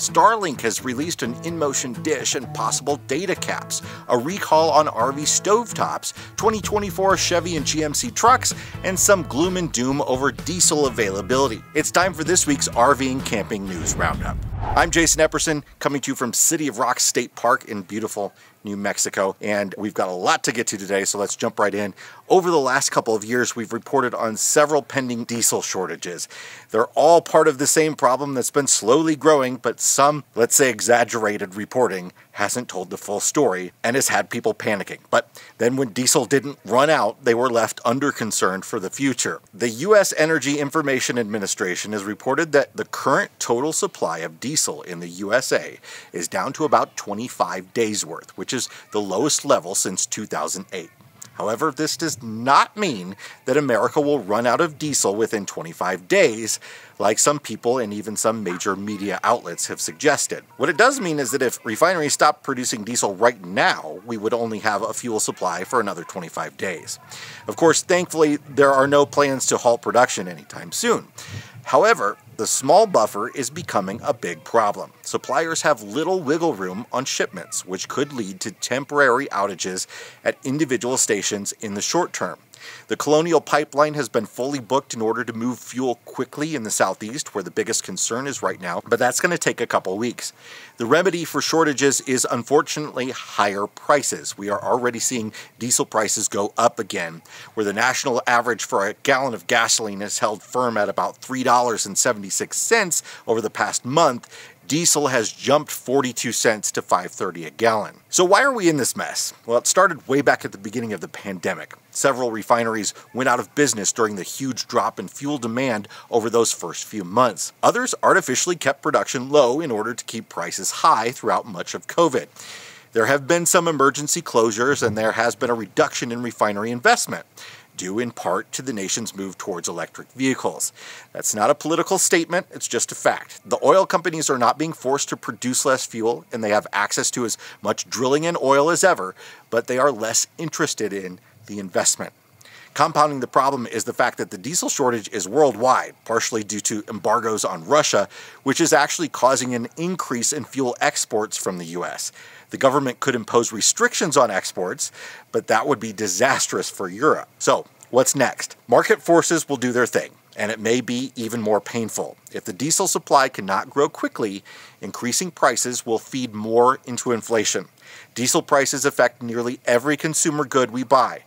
Starlink has released an in-motion dish and possible data caps, a recall on RV stovetops, 2024 Chevy and GMC trucks, and some gloom and doom over diesel availability. It's time for this week's RV and Camping News Roundup. I'm Jason Epperson, coming to you from City of Rocks State Park in beautiful New Mexico. And we've got a lot to get to today, so let's jump right in. Over the last couple of years, we've reported on several pending diesel shortages. They're all part of the same problem that's been slowly growing, but some, let's say exaggerated reporting, hasn't told the full story and has had people panicking. But then when diesel didn't run out, they were left under concerned for the future. The U.S. Energy Information Administration has reported that the current total supply of diesel in the USA is down to about 25 days worth, which is the lowest level since 2008. However, this does not mean that America will run out of diesel within 25 days, like some people and even some major media outlets have suggested. What it does mean is that if refineries stop producing diesel right now, we would only have a fuel supply for another 25 days. Of course, thankfully, there are no plans to halt production anytime soon. However, the small buffer is becoming a big problem. Suppliers have little wiggle room on shipments, which could lead to temporary outages at individual stations in the short term. The Colonial Pipeline has been fully booked in order to move fuel quickly in the southeast, where the biggest concern is right now, but that's going to take a couple weeks. The remedy for shortages is unfortunately higher prices. We are already seeing diesel prices go up again, where the national average for a gallon of gasoline has held firm at about $3.76 over the past month, diesel has jumped 42 cents to 5.30 a gallon. So why are we in this mess? Well, it started way back at the beginning of the pandemic. Several refineries went out of business during the huge drop in fuel demand over those first few months. Others artificially kept production low in order to keep prices high throughout much of COVID. There have been some emergency closures and there has been a reduction in refinery investment due in part to the nation's move towards electric vehicles. That's not a political statement, it's just a fact. The oil companies are not being forced to produce less fuel, and they have access to as much drilling and oil as ever, but they are less interested in the investment. Compounding the problem is the fact that the diesel shortage is worldwide, partially due to embargoes on Russia, which is actually causing an increase in fuel exports from the US. The government could impose restrictions on exports, but that would be disastrous for Europe. So, what's next? Market forces will do their thing and it may be even more painful. If the diesel supply cannot grow quickly, increasing prices will feed more into inflation. Diesel prices affect nearly every consumer good we buy.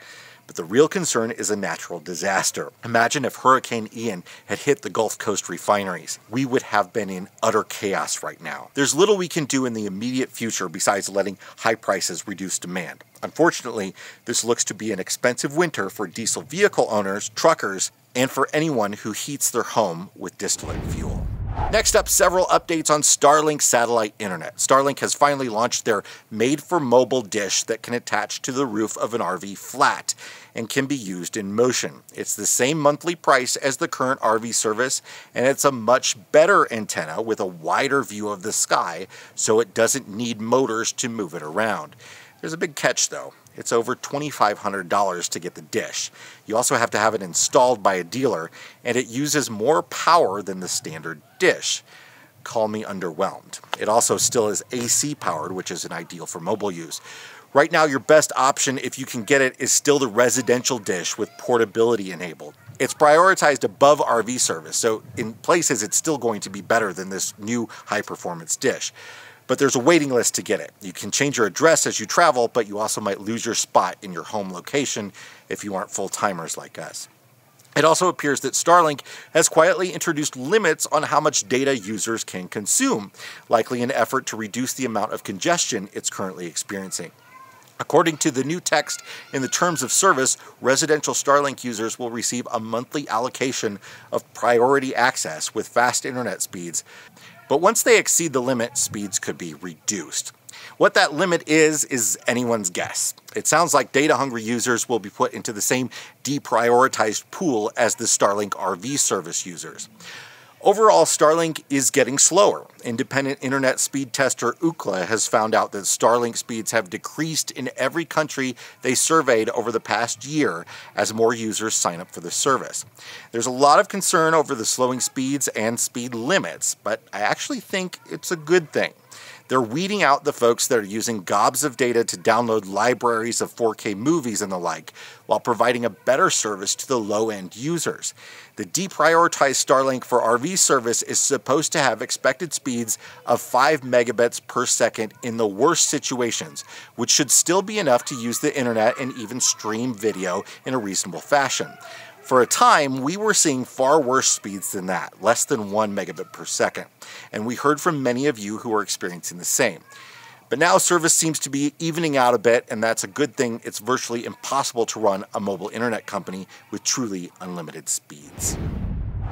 But the real concern is a natural disaster. Imagine if Hurricane Ian had hit the Gulf Coast refineries. We would have been in utter chaos right now. There's little we can do in the immediate future besides letting high prices reduce demand. Unfortunately, this looks to be an expensive winter for diesel vehicle owners, truckers, and for anyone who heats their home with distillate fuel. Next up, several updates on Starlink satellite internet. Starlink has finally launched their made-for-mobile dish that can attach to the roof of an RV flat and can be used in motion. It's the same monthly price as the current RV service, and it's a much better antenna with a wider view of the sky, so it doesn't need motors to move it around. There's a big catch though. It's over $2,500 to get the dish. You also have to have it installed by a dealer, and it uses more power than the standard dish. Call me underwhelmed. It also still is AC powered, which is an ideal for mobile use. Right now, your best option, if you can get it, is still the residential dish with portability enabled. It's prioritized above RV service, so in places it's still going to be better than this new high performance dish but there's a waiting list to get it. You can change your address as you travel, but you also might lose your spot in your home location if you aren't full timers like us. It also appears that Starlink has quietly introduced limits on how much data users can consume, likely an effort to reduce the amount of congestion it's currently experiencing. According to the new text in the terms of service, residential Starlink users will receive a monthly allocation of priority access with fast internet speeds but once they exceed the limit, speeds could be reduced. What that limit is, is anyone's guess. It sounds like data-hungry users will be put into the same deprioritized pool as the Starlink RV service users. Overall, Starlink is getting slower. Independent internet speed tester Ookla has found out that Starlink speeds have decreased in every country they surveyed over the past year as more users sign up for the service. There's a lot of concern over the slowing speeds and speed limits, but I actually think it's a good thing. They're weeding out the folks that are using gobs of data to download libraries of 4K movies and the like, while providing a better service to the low end users. The deprioritized Starlink for RV service is supposed to have expected speeds of 5 megabits per second in the worst situations, which should still be enough to use the internet and even stream video in a reasonable fashion. For a time, we were seeing far worse speeds than that, less than 1 megabit per second, and we heard from many of you who are experiencing the same. But now service seems to be evening out a bit, and that's a good thing. It's virtually impossible to run a mobile internet company with truly unlimited speeds.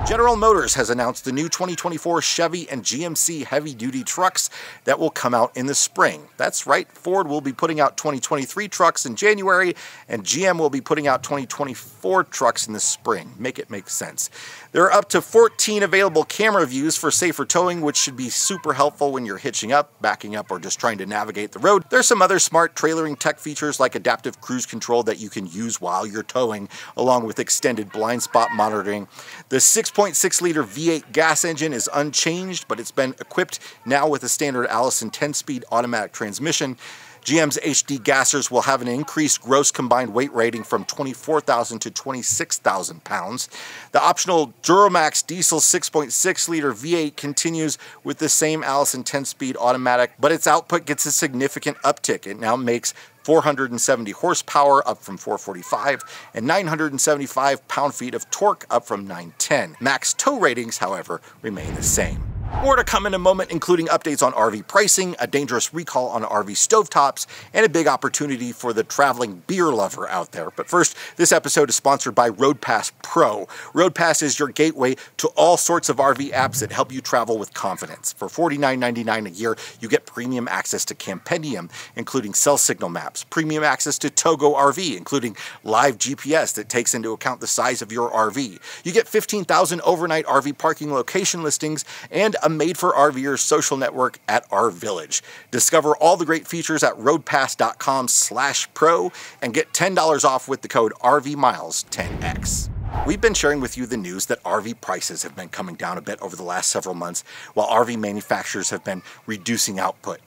General Motors has announced the new 2024 Chevy and GMC heavy duty trucks that will come out in the spring. That's right, Ford will be putting out 2023 trucks in January, and GM will be putting out 2024 trucks in the spring. Make it make sense. There are up to 14 available camera views for safer towing, which should be super helpful when you're hitching up, backing up, or just trying to navigate the road. There's some other smart trailering tech features like adaptive cruise control that you can use while you're towing, along with extended blind spot monitoring. The 6 6.6 liter V8 gas engine is unchanged, but it's been equipped now with a standard Allison 10 speed automatic transmission. GM's HD gassers will have an increased gross combined weight rating from 24,000 to 26,000 pounds. The optional Duramax diesel 6.6 liter V8 continues with the same Allison 10 speed automatic, but its output gets a significant uptick. It now makes 470 horsepower up from 445, and 975 pound-feet of torque up from 910. Max tow ratings, however, remain the same. More to come in a moment, including updates on RV pricing, a dangerous recall on RV stovetops, and a big opportunity for the traveling beer lover out there. But first, this episode is sponsored by RoadPass Pro. RoadPass is your gateway to all sorts of RV apps that help you travel with confidence. For $49.99 a year, you get premium access to Campendium, including cell signal maps, premium access to Togo RV, including live GPS that takes into account the size of your RV. You get 15,000 overnight RV parking location listings and a made-for-RVers social network at RVillage. Discover all the great features at roadpass.com slash pro and get $10 off with the code RVMiles10X. We've been sharing with you the news that RV prices have been coming down a bit over the last several months, while RV manufacturers have been reducing output.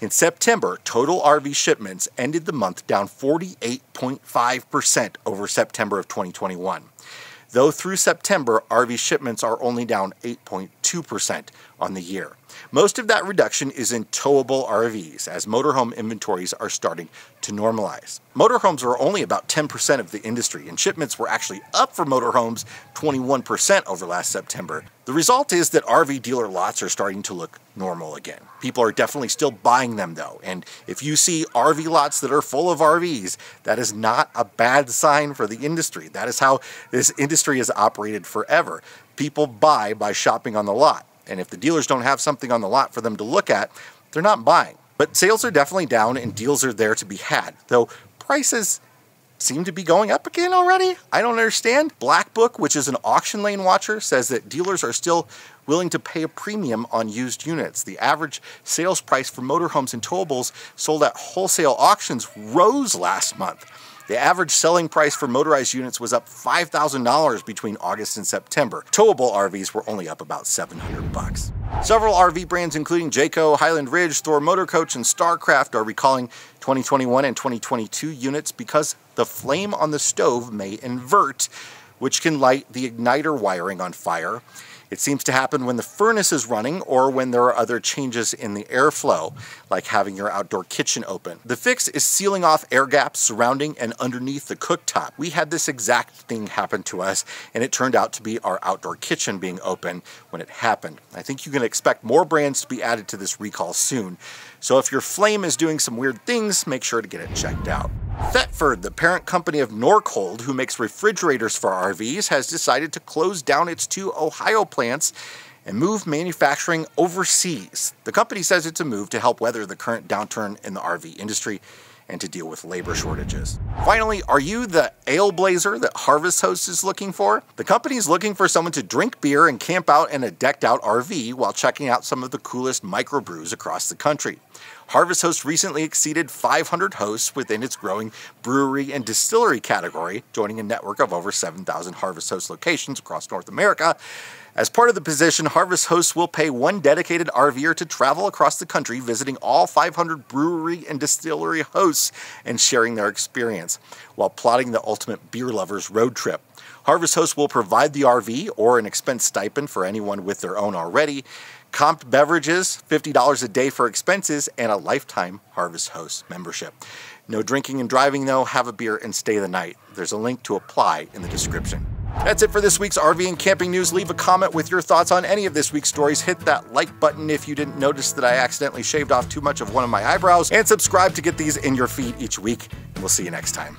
In September, total RV shipments ended the month down 48.5% over September of 2021 though through September, RV shipments are only down 8.2% on the year. Most of that reduction is in towable RVs, as motorhome inventories are starting to normalize. Motorhomes were only about 10% of the industry, and shipments were actually up for motorhomes 21% over last September. The result is that RV dealer lots are starting to look normal again. People are definitely still buying them though, and if you see RV lots that are full of RVs, that is not a bad sign for the industry. That is how this industry has operated forever. People buy by shopping on the lot. And if the dealers don't have something on the lot for them to look at, they're not buying. But sales are definitely down and deals are there to be had, though prices seem to be going up again already. I don't understand. Black Book, which is an auction lane watcher, says that dealers are still willing to pay a premium on used units. The average sales price for motorhomes and towables sold at wholesale auctions rose last month. The average selling price for motorized units was up $5,000 between August and September. Towable RVs were only up about 700 bucks. Several RV brands including Jayco, Highland Ridge, Thor Motor Coach, and Starcraft are recalling 2021 and 2022 units because the flame on the stove may invert, which can light the igniter wiring on fire it seems to happen when the furnace is running or when there are other changes in the airflow, like having your outdoor kitchen open. The fix is sealing off air gaps surrounding and underneath the cooktop. We had this exact thing happen to us, and it turned out to be our outdoor kitchen being open when it happened. I think you can expect more brands to be added to this recall soon. So if your flame is doing some weird things, make sure to get it checked out. Thetford, the parent company of Norcold, who makes refrigerators for RVs, has decided to close down its two Ohio plants and move manufacturing overseas. The company says it's a move to help weather the current downturn in the RV industry and to deal with labor shortages. Finally, are you the Aleblazer that Harvest Host is looking for? The company is looking for someone to drink beer and camp out in a decked out RV while checking out some of the coolest microbrews across the country. Harvest Host recently exceeded 500 hosts within its growing brewery and distillery category, joining a network of over 7,000 Harvest Host locations across North America. As part of the position, Harvest Hosts will pay one dedicated RVer to travel across the country, visiting all 500 brewery and distillery hosts and sharing their experience, while plotting the ultimate beer lover's road trip. Harvest Hosts will provide the RV or an expense stipend for anyone with their own already, comped beverages, $50 a day for expenses, and a lifetime Harvest Host membership. No drinking and driving though, have a beer and stay the night. There's a link to apply in the description. That's it for this week's RV and camping news. Leave a comment with your thoughts on any of this week's stories. Hit that like button if you didn't notice that I accidentally shaved off too much of one of my eyebrows, and subscribe to get these in your feed each week. And we'll see you next time.